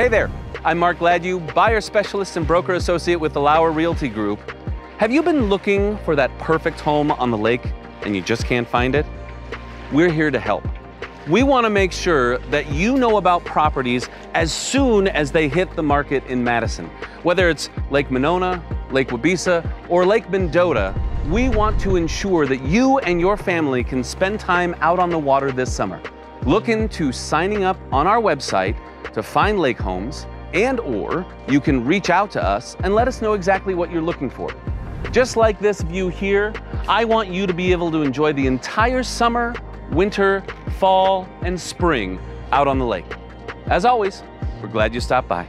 Hey there, I'm Mark Gladue, buyer specialist and broker associate with the Lauer Realty Group. Have you been looking for that perfect home on the lake and you just can't find it? We're here to help. We want to make sure that you know about properties as soon as they hit the market in Madison. Whether it's Lake Monona, Lake Waubesa, or Lake Mendota, we want to ensure that you and your family can spend time out on the water this summer. Look into signing up on our website to find lake homes and or you can reach out to us and let us know exactly what you're looking for. Just like this view here, I want you to be able to enjoy the entire summer, winter, fall, and spring out on the lake. As always, we're glad you stopped by.